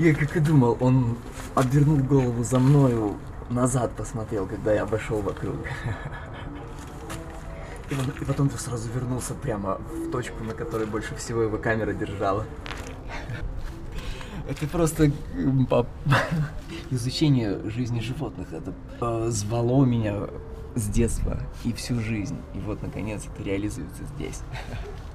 Я как и думал, он обернул голову за мною, назад посмотрел, когда я обошел вокруг. И, он- и потом сразу вернулся прямо в точку, на которой больше всего его камера держала. Это просто по- изучение жизни животных. Это э, звало меня с детства и всю жизнь. И вот, наконец, это реализуется здесь.